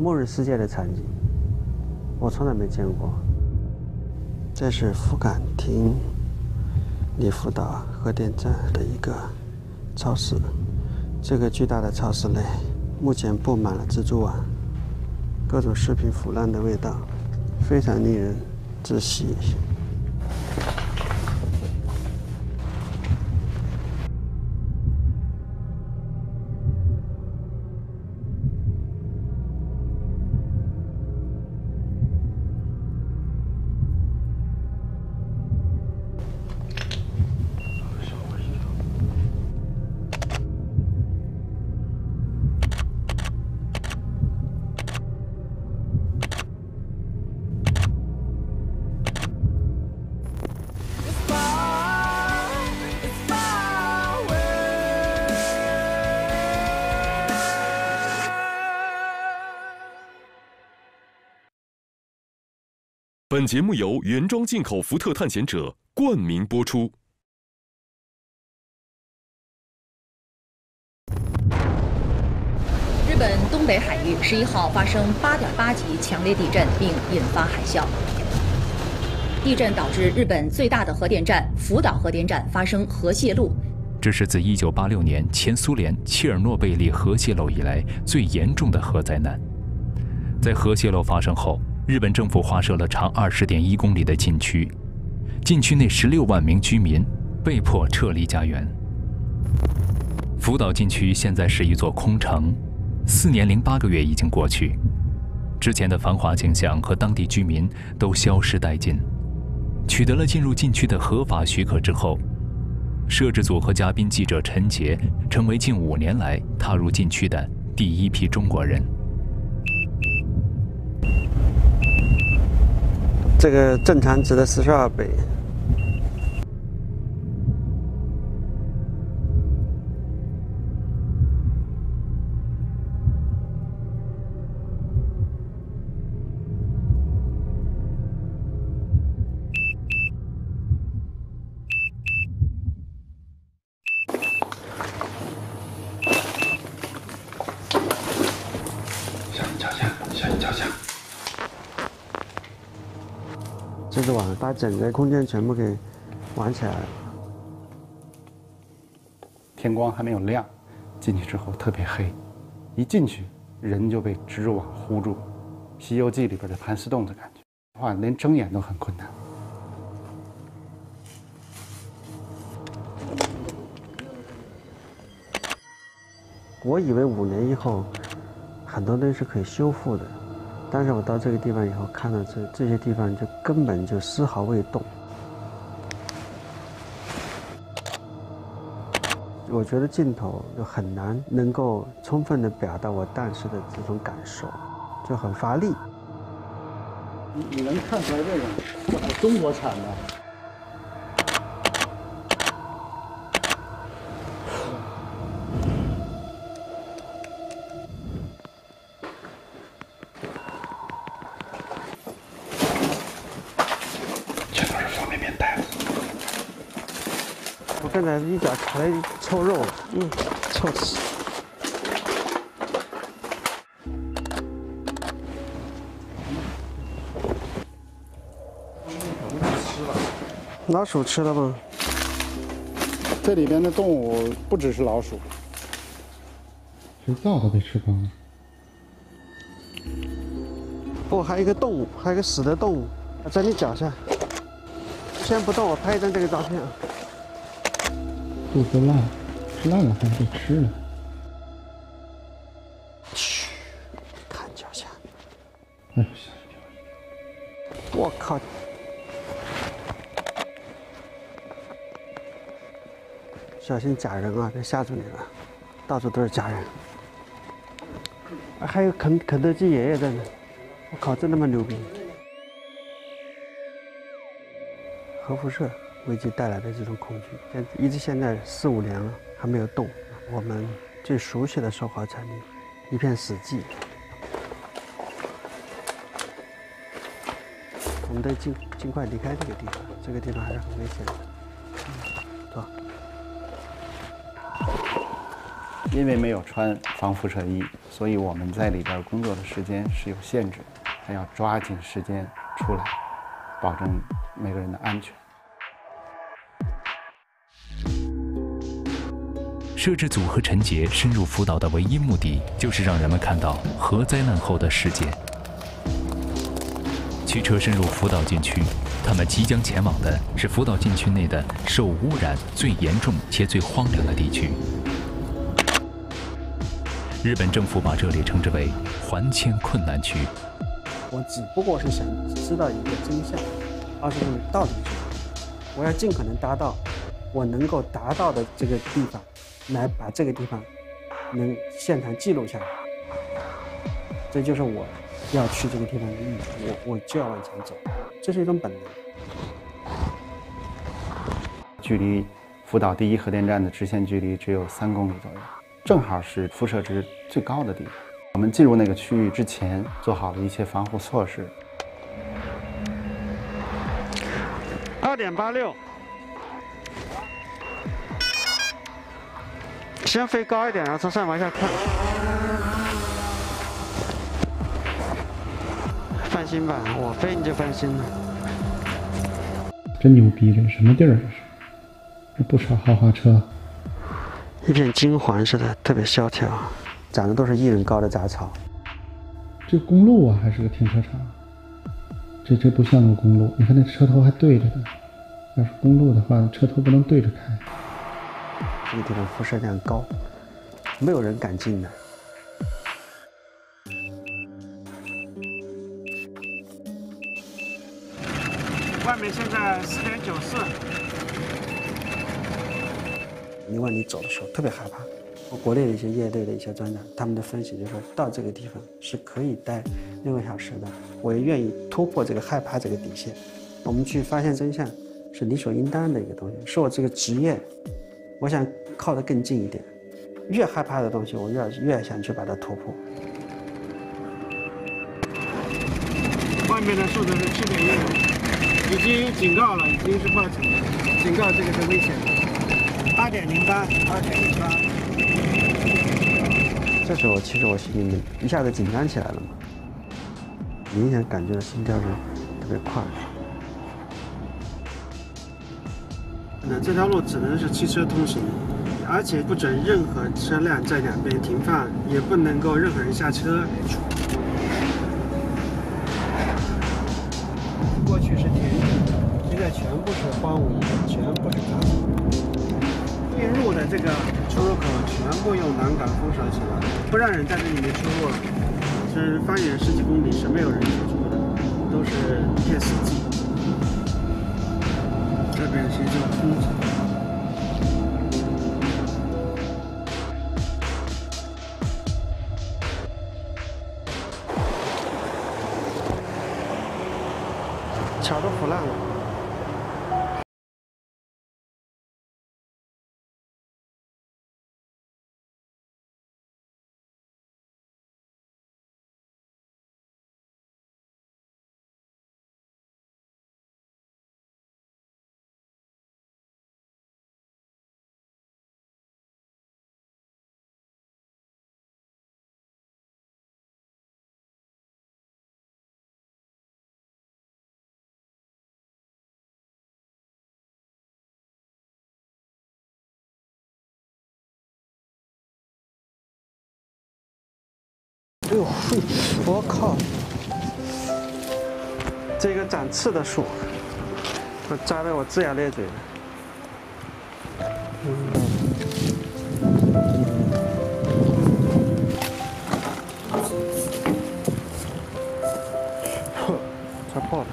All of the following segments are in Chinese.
末日世界的场景，我从来没见过。这是福冈町里福岛核电站的一个超市，这个巨大的超市内目前布满了蜘蛛网，各种食品腐烂的味道，非常令人窒息。本节目由原装进口福特探险者冠名播出。日本东北海域十一号发生八点八级强烈地震，并引发海啸。地震导致日本最大的核电站福岛核电站发生核泄漏。这是自一九八六年前苏联切尔诺贝利核泄漏以来最严重的核灾难。在核泄漏发生后。日本政府划设了长二十点一公里的禁区，禁区内十六万名居民被迫撤离家园。福岛禁区现在是一座空城，四年零八个月已经过去，之前的繁华景象和当地居民都消失殆尽。取得了进入禁区的合法许可之后，摄制组和嘉宾记者陈杰成为近五年来踏入禁区的第一批中国人。这个正常值的四十二倍。这是网把整个空间全部给玩起来了。天光还没有亮，进去之后特别黑，一进去人就被蜘蛛网糊住，《西游记》里边的盘丝洞的感觉，哇，连睁眼都很困难。我以为五年以后很多东西是可以修复的。但是我到这个地方以后，看到这这些地方就根本就丝毫未动。我觉得镜头就很难能够充分的表达我当时的这种感受，就很乏力。你你能看出来这个中国产的？现在一脚踩来臭肉，嗯，臭死。老鼠吃了吗？这里边的动物不只是老鼠，肥皂都被吃光了。不，还有一个动物，还有一个死的动物，在你脚下。先不动，我拍一张这个照片。肚子烂，是烂了还是被吃了？嘘，看脚下。哎！我靠！小心假人啊，别吓住你了，到处都是假人。还有肯肯德基爷爷在呢，我靠，真他妈牛逼！核辐射。危机带来的这种恐惧，现一直现在四五年了还没有动。我们最熟悉的受华场地，一片死寂。我们得尽尽快离开这个地方，这个地方还是很危险的。走。因为没有穿防辐射衣，所以我们在里边工作的时间是有限制的，还要抓紧时间出来，保证每个人的安全。摄制组和陈杰深入福岛的唯一目的，就是让人们看到核灾难后的世界。驱车深入福岛禁区，他们即将前往的是福岛禁区内的受污染最严重且最荒凉的地区。日本政府把这里称之为“环迁困难区”。我只不过是想知道一个真相，二十公里到底是什么？我要尽可能达到我能够达到的这个地方，来把这个地方能现场记录下来。这就是我要去这个地方的意义。我我就要往前走，这是一种本能。距离福岛第一核电站的直线距离只有三公里左右。正好是辐射值最高的地方。我们进入那个区域之前，做好了一些防护措施。二点八六，先飞高一点，然后从上往下看。放心吧，我飞你就放心了。真牛逼！这是什么地儿？这是，这不少豪华车。一片金黄似的，特别萧条，长的都是一人高的杂草。这公路啊，还是个停车场？这这不像个公路，你看那车头还对着呢。要是公路的话，车头不能对着开。这个地方辐射量高，没有人敢进的。外面现在四点九四。另外，你走的时候特别害怕。我国内的一些业内的一些专家，他们的分析就是说到这个地方是可以待六个小时的。我也愿意突破这个害怕这个底线。我们去发现真相，是理所应当的一个东西，是我这个职业，我想靠得更近一点。越害怕的东西，我越越想去把它突破。外面的数字是七点一五，已经警告了，已经是报警了，警告这个是危险的。八点零八，二点零八。这时候，其实我心里面一下子紧张起来了嘛，明显感觉到心跳是特别快。那这条路只能是汽车通行，而且不准任何车辆在两边停放，也不能够任何人下车。过去是田地，现在全部是荒芜，全部是杂草。进入的这个出入口全部用栏杆封锁起来，不让人在这里面出入。是方圆十几公里是没有人居住的，都是一片死寂。这边是一个空哎呦嘿，我靠！这个长刺的树，我扎的我龇牙咧嘴的。呵，拆破了。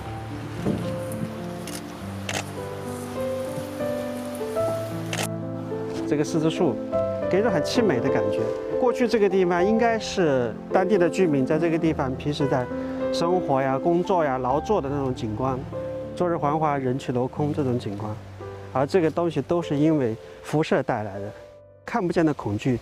这个柿子树，给人很凄美的感觉。过去这个地方应该是当地的居民在这个地方平时在生活呀、工作呀、劳作的那种景观，昨日黄花人去楼空这种景观，而这个东西都是因为辐射带来的，看不见的恐惧。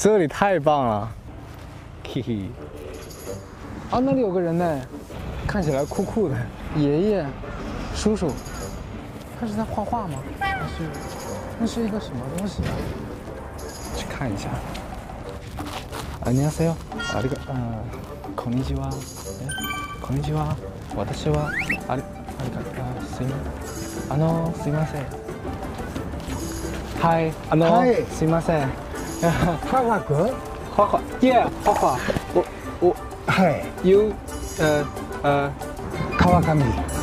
这里太棒了，嘿嘿。啊，那里有个人呢，看起来酷酷的，爷爷、叔叔，他是在画画吗？还是那是一个什么东西？去看一下。안녕하세 요。 啊，这个，嗯，こんにちは。哎，こんにちは。私はあれあれかあすいまあのすいません。はいあのすいません。 画画哥，画画，Yeah，画画。我我嗨，You，呃呃，川上。La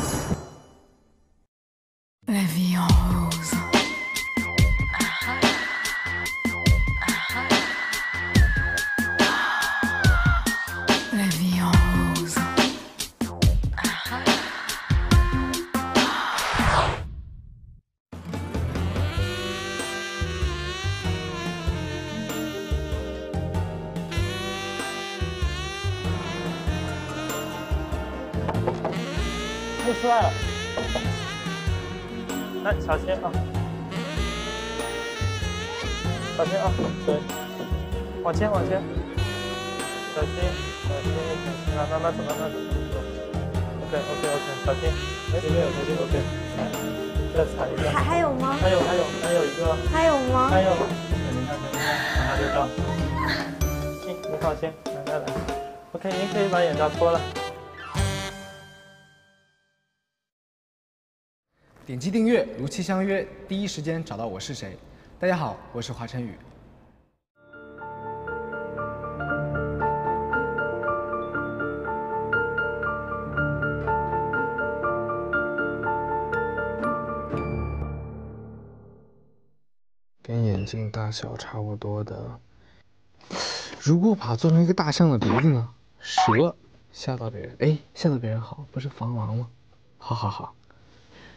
来了，来小心啊，小心啊，对，往前往前，小心小心。小心啊，慢慢走慢慢走，OK OK OK，小心，没事没有小心 OK，再踩一下，还还有吗？还有还有还有一个，还有吗？还有，你看你看，马上就到，行，你放心，来来来，OK，您可以把眼罩脱了。点击订阅，如期相约，第一时间找到我是谁。大家好，我是华晨宇。跟眼镜大小差不多的。如果把它做成一个大象的鼻子呢？蛇吓到别人，哎，吓到别人好，不是防狼吗？好好好。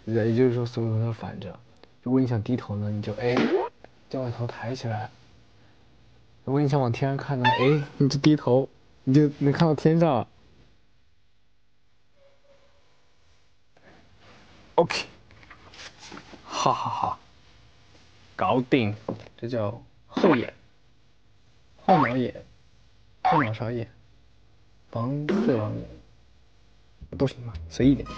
也就是说，所有人都反着。如果你想低头呢，你就哎，将头抬起来；如果你想往天上看呢，哎，你就低头，你就能看到天上。OK，好好好，搞定，这叫后眼、后脑眼、后脑勺眼、防色眼，都行吧，随意点。